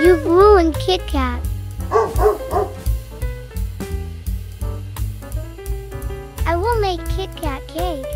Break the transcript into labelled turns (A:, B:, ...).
A: You've ruined Kit Kat. I will make Kit Kat cake.